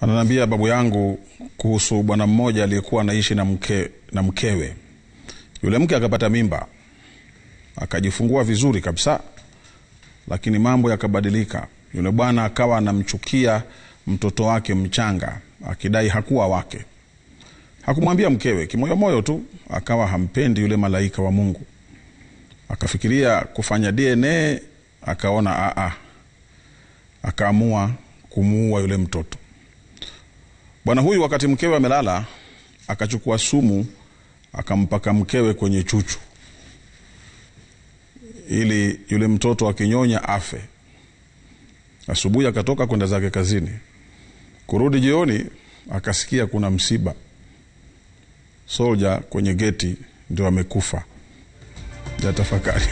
Ananiambia babu yangu kuhusu bwana mmoja aliyekuwa anaishi na, mke, na mkewe. Yule mke akapata mimba akajifungua vizuri kabisa, lakini mambo yakabadilika. Yule bwana akawa anamchukia mtoto wake mchanga, akidai hakuwa wake. Hakumwambia mkewe, kimoyomoyo tu akawa hampendi yule malaika wa Mungu. Akafikiria kufanya DNA, akaona aa, akaamua kumuua yule mtoto. Bwana huyu wakati mkewe amelala, akachukua sumu akampaka mkewe kwenye chuchu ili yule mtoto akinyonya afe. Asubuhi akatoka kwenda zake kazini, kurudi jioni akasikia kuna msiba, solja kwenye geti ndio amekufa. Jatafakari.